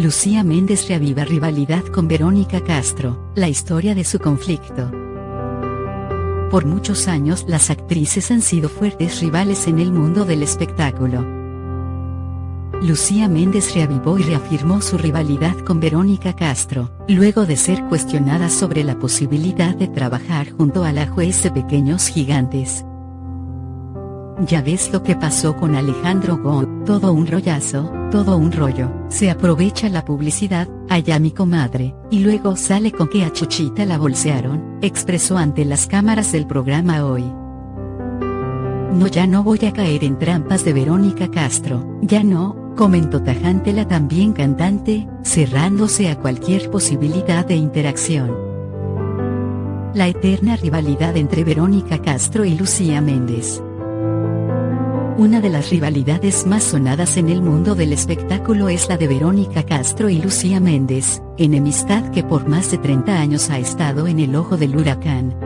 Lucía Méndez reaviva rivalidad con Verónica Castro, la historia de su conflicto. Por muchos años las actrices han sido fuertes rivales en el mundo del espectáculo. Lucía Méndez reavivó y reafirmó su rivalidad con Verónica Castro, luego de ser cuestionada sobre la posibilidad de trabajar junto a la juez de Pequeños Gigantes. Ya ves lo que pasó con Alejandro Go, todo un rollazo, todo un rollo, se aprovecha la publicidad, allá mi comadre, y luego sale con que a Chuchita la bolsearon, expresó ante las cámaras del programa hoy. No ya no voy a caer en trampas de Verónica Castro, ya no, comentó tajante la también cantante, cerrándose a cualquier posibilidad de interacción. La eterna rivalidad entre Verónica Castro y Lucía Méndez. Una de las rivalidades más sonadas en el mundo del espectáculo es la de Verónica Castro y Lucía Méndez, enemistad que por más de 30 años ha estado en el ojo del huracán.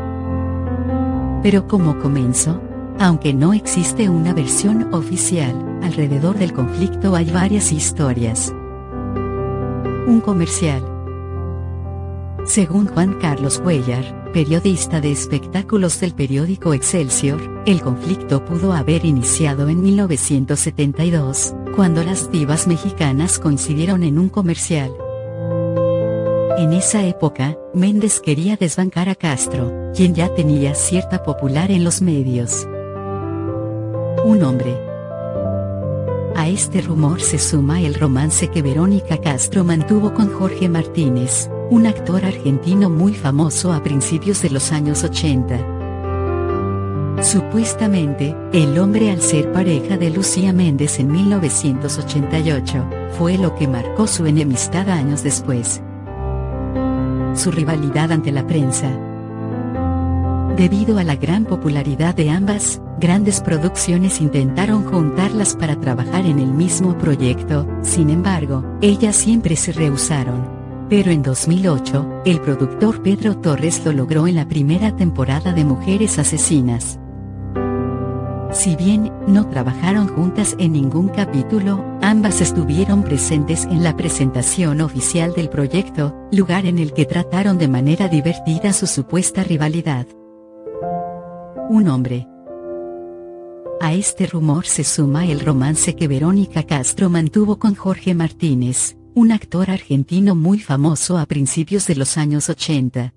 Pero como comenzó, aunque no existe una versión oficial, alrededor del conflicto hay varias historias. Un comercial. Según Juan Carlos Cuellar, periodista de espectáculos del periódico Excelsior, el conflicto pudo haber iniciado en 1972, cuando las divas mexicanas coincidieron en un comercial. En esa época, Méndez quería desbancar a Castro, quien ya tenía cierta popular en los medios. Un hombre. A este rumor se suma el romance que Verónica Castro mantuvo con Jorge Martínez, un actor argentino muy famoso a principios de los años 80. Supuestamente, el hombre al ser pareja de Lucía Méndez en 1988, fue lo que marcó su enemistad años después. Su rivalidad ante la prensa. Debido a la gran popularidad de ambas, grandes producciones intentaron juntarlas para trabajar en el mismo proyecto, sin embargo, ellas siempre se rehusaron. Pero en 2008, el productor Pedro Torres lo logró en la primera temporada de Mujeres Asesinas. Si bien no trabajaron juntas en ningún capítulo, ambas estuvieron presentes en la presentación oficial del proyecto, lugar en el que trataron de manera divertida su supuesta rivalidad. Un hombre. A este rumor se suma el romance que Verónica Castro mantuvo con Jorge Martínez, un actor argentino muy famoso a principios de los años 80.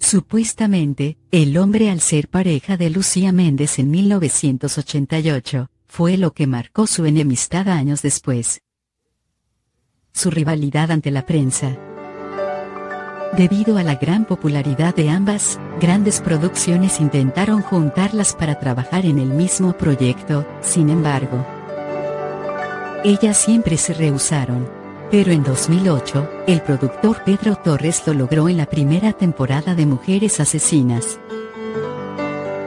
Supuestamente, el hombre al ser pareja de Lucía Méndez en 1988, fue lo que marcó su enemistad años después. Su rivalidad ante la prensa. Debido a la gran popularidad de ambas, grandes producciones intentaron juntarlas para trabajar en el mismo proyecto, sin embargo, ellas siempre se rehusaron. Pero en 2008, el productor Pedro Torres lo logró en la primera temporada de Mujeres Asesinas.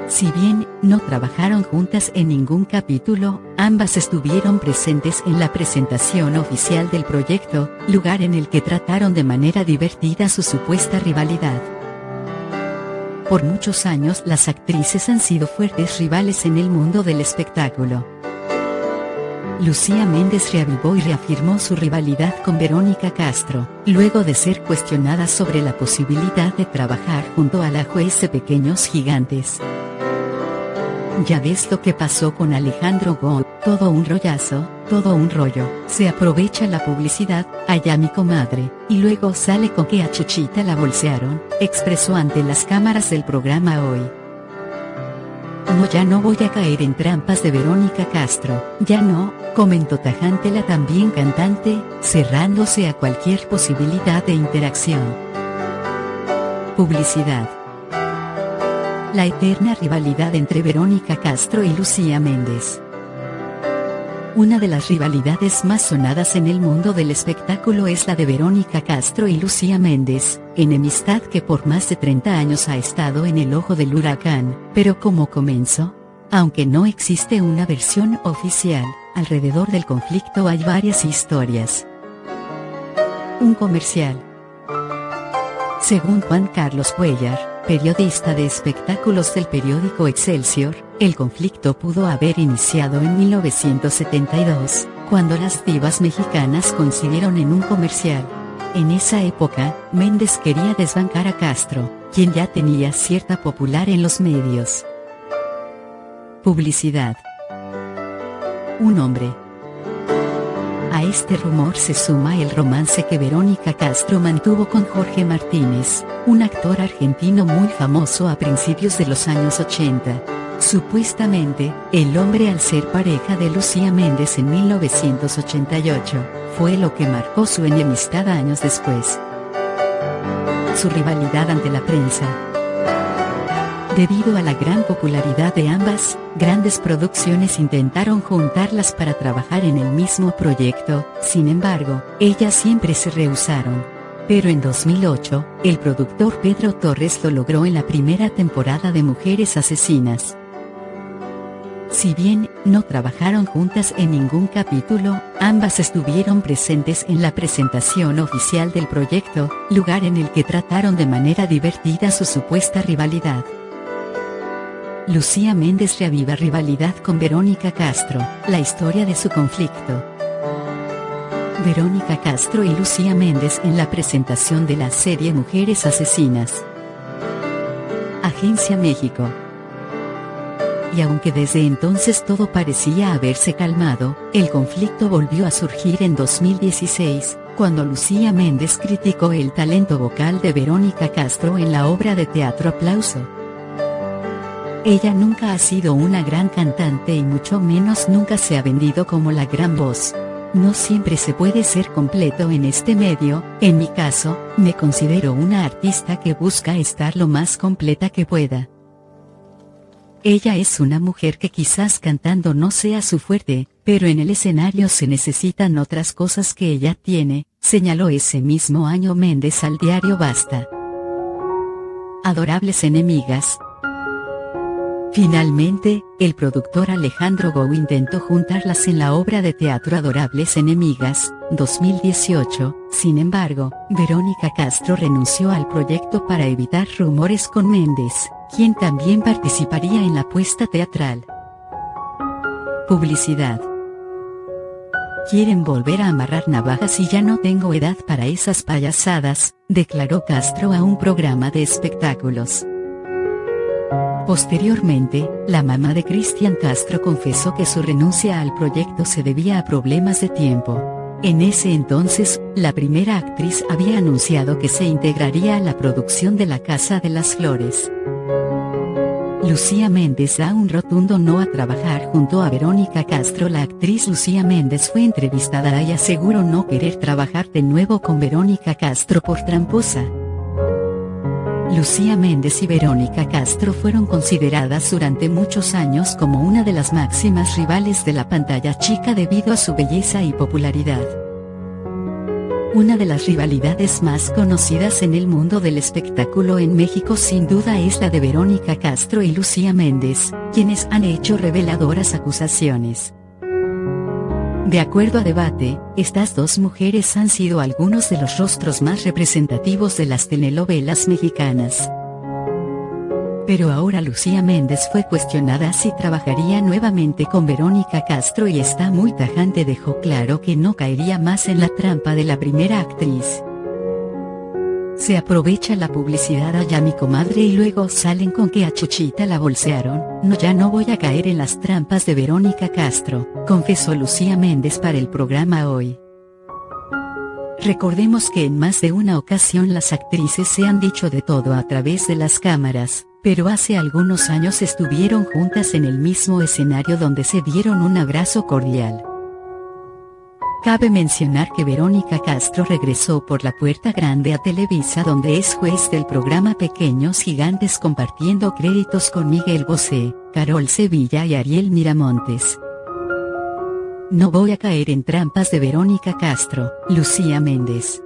Si bien no trabajaron juntas en ningún capítulo, ambas estuvieron presentes en la presentación oficial del proyecto, lugar en el que trataron de manera divertida su supuesta rivalidad. Por muchos años las actrices han sido fuertes rivales en el mundo del espectáculo. Lucía Méndez reavivó y reafirmó su rivalidad con Verónica Castro, luego de ser cuestionada sobre la posibilidad de trabajar junto a la juez de Pequeños Gigantes. Ya ves lo que pasó con Alejandro Go, todo un rollazo, todo un rollo, se aprovecha la publicidad, allá mi comadre, y luego sale con que a Chuchita la bolsearon, expresó ante las cámaras del programa hoy. No ya no voy a caer en trampas de Verónica Castro, ya no, comentó tajante la también cantante, cerrándose a cualquier posibilidad de interacción. Publicidad. La eterna rivalidad entre Verónica Castro y Lucía Méndez. Una de las rivalidades más sonadas en el mundo del espectáculo es la de Verónica Castro y Lucía Méndez, enemistad que por más de 30 años ha estado en el ojo del huracán, pero como comenzó, aunque no existe una versión oficial, alrededor del conflicto hay varias historias. Un comercial. Según Juan Carlos Cuellar, periodista de espectáculos del periódico Excelsior, el conflicto pudo haber iniciado en 1972, cuando las divas mexicanas coincidieron en un comercial. En esa época, Méndez quería desbancar a Castro, quien ya tenía cierta popular en los medios. Publicidad. Un hombre. A este rumor se suma el romance que Verónica Castro mantuvo con Jorge Martínez, un actor argentino muy famoso a principios de los años 80. Supuestamente, el hombre al ser pareja de Lucía Méndez en 1988, fue lo que marcó su enemistad años después. Su rivalidad ante la prensa. Debido a la gran popularidad de ambas, grandes producciones intentaron juntarlas para trabajar en el mismo proyecto, sin embargo, ellas siempre se rehusaron. Pero en 2008, el productor Pedro Torres lo logró en la primera temporada de Mujeres Asesinas. Si bien, no trabajaron juntas en ningún capítulo, ambas estuvieron presentes en la presentación oficial del proyecto, lugar en el que trataron de manera divertida su supuesta rivalidad. Lucía Méndez reaviva rivalidad con Verónica Castro, la historia de su conflicto. Verónica Castro y Lucía Méndez en la presentación de la serie Mujeres Asesinas. Agencia México y aunque desde entonces todo parecía haberse calmado, el conflicto volvió a surgir en 2016, cuando Lucía Méndez criticó el talento vocal de Verónica Castro en la obra de teatro Aplauso. Ella nunca ha sido una gran cantante y mucho menos nunca se ha vendido como la gran voz. No siempre se puede ser completo en este medio, en mi caso, me considero una artista que busca estar lo más completa que pueda. Ella es una mujer que quizás cantando no sea su fuerte, pero en el escenario se necesitan otras cosas que ella tiene, señaló ese mismo año Méndez al diario Basta. Adorables enemigas, Finalmente, el productor Alejandro Gou intentó juntarlas en la obra de teatro Adorables Enemigas, 2018, sin embargo, Verónica Castro renunció al proyecto para evitar rumores con Méndez, quien también participaría en la puesta teatral. Publicidad. Quieren volver a amarrar navajas y ya no tengo edad para esas payasadas, declaró Castro a un programa de espectáculos. Posteriormente, la mamá de Cristian Castro confesó que su renuncia al proyecto se debía a problemas de tiempo. En ese entonces, la primera actriz había anunciado que se integraría a la producción de La Casa de las Flores. Lucía Méndez da un rotundo no a trabajar junto a Verónica Castro. La actriz Lucía Méndez fue entrevistada y aseguró no querer trabajar de nuevo con Verónica Castro por tramposa. Lucía Méndez y Verónica Castro fueron consideradas durante muchos años como una de las máximas rivales de la pantalla chica debido a su belleza y popularidad. Una de las rivalidades más conocidas en el mundo del espectáculo en México sin duda es la de Verónica Castro y Lucía Méndez, quienes han hecho reveladoras acusaciones. De acuerdo a debate, estas dos mujeres han sido algunos de los rostros más representativos de las telenovelas mexicanas. Pero ahora Lucía Méndez fue cuestionada si trabajaría nuevamente con Verónica Castro y está muy tajante dejó claro que no caería más en la trampa de la primera actriz. Se aprovecha la publicidad allá mi comadre y luego salen con que a Chuchita la bolsearon, no ya no voy a caer en las trampas de Verónica Castro, confesó Lucía Méndez para el programa hoy. Recordemos que en más de una ocasión las actrices se han dicho de todo a través de las cámaras, pero hace algunos años estuvieron juntas en el mismo escenario donde se dieron un abrazo cordial. Cabe mencionar que Verónica Castro regresó por la puerta grande a Televisa donde es juez del programa Pequeños Gigantes compartiendo créditos con Miguel Bosé, Carol Sevilla y Ariel Miramontes. No voy a caer en trampas de Verónica Castro, Lucía Méndez.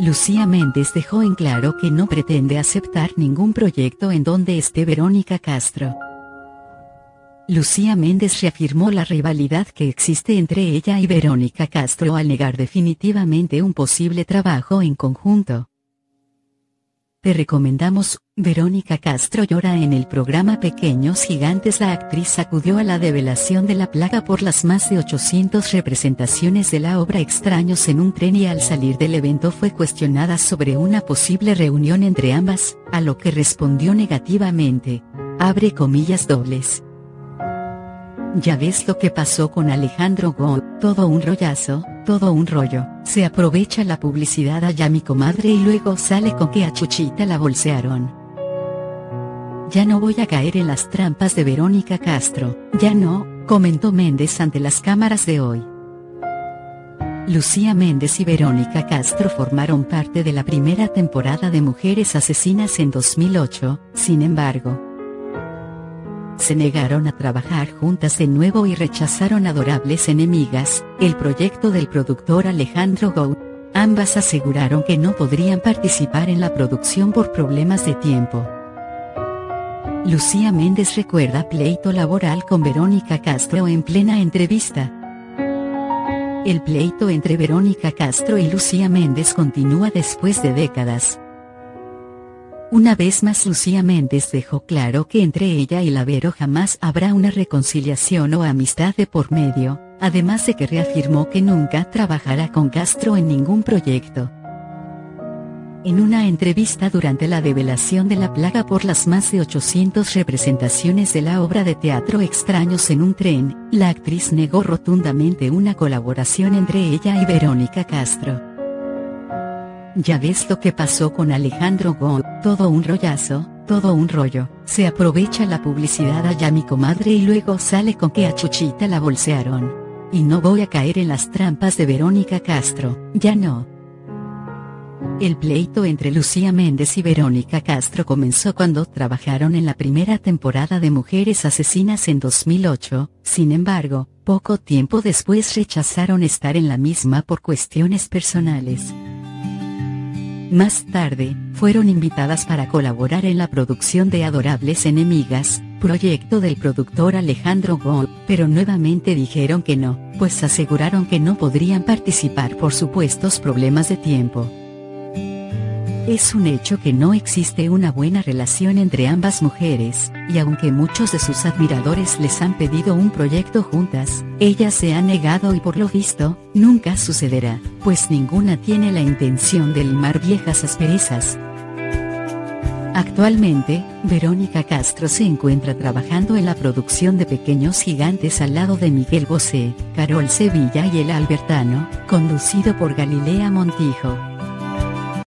Lucía Méndez dejó en claro que no pretende aceptar ningún proyecto en donde esté Verónica Castro. Lucía Méndez reafirmó la rivalidad que existe entre ella y Verónica Castro al negar definitivamente un posible trabajo en conjunto. Te recomendamos Verónica Castro llora en el programa Pequeños Gigantes. La actriz acudió a la develación de la plaga por las más de 800 representaciones de la obra Extraños en un tren y al salir del evento fue cuestionada sobre una posible reunión entre ambas, a lo que respondió negativamente. Abre comillas dobles. Ya ves lo que pasó con Alejandro Go, todo un rollazo, todo un rollo. Se aprovecha la publicidad allá mi comadre y luego sale con que a Chuchita la bolsearon. Ya no voy a caer en las trampas de Verónica Castro, ya no, comentó Méndez ante las cámaras de hoy. Lucía Méndez y Verónica Castro formaron parte de la primera temporada de Mujeres Asesinas en 2008, sin embargo. Se negaron a trabajar juntas de nuevo y rechazaron Adorables Enemigas, el proyecto del productor Alejandro Gou. Ambas aseguraron que no podrían participar en la producción por problemas de tiempo. Lucía Méndez recuerda pleito laboral con Verónica Castro en plena entrevista. El pleito entre Verónica Castro y Lucía Méndez continúa después de décadas. Una vez más Lucía Méndez dejó claro que entre ella y Lavero jamás habrá una reconciliación o amistad de por medio, además de que reafirmó que nunca trabajará con Castro en ningún proyecto. En una entrevista durante la develación de la plaga por las más de 800 representaciones de la obra de teatro Extraños en un tren, la actriz negó rotundamente una colaboración entre ella y Verónica Castro. Ya ves lo que pasó con Alejandro Go, todo un rollazo, todo un rollo, se aprovecha la publicidad allá mi comadre y luego sale con que a Chuchita la bolsearon. Y no voy a caer en las trampas de Verónica Castro, ya no. El pleito entre Lucía Méndez y Verónica Castro comenzó cuando trabajaron en la primera temporada de Mujeres Asesinas en 2008, sin embargo, poco tiempo después rechazaron estar en la misma por cuestiones personales. Más tarde, fueron invitadas para colaborar en la producción de Adorables Enemigas, proyecto del productor Alejandro Gol, pero nuevamente dijeron que no, pues aseguraron que no podrían participar por supuestos problemas de tiempo. Es un hecho que no existe una buena relación entre ambas mujeres, y aunque muchos de sus admiradores les han pedido un proyecto juntas, ella se ha negado y por lo visto, nunca sucederá, pues ninguna tiene la intención de limar viejas asperezas. Actualmente, Verónica Castro se encuentra trabajando en la producción de Pequeños Gigantes al lado de Miguel Bosé, Carol Sevilla y El Albertano, conducido por Galilea Montijo.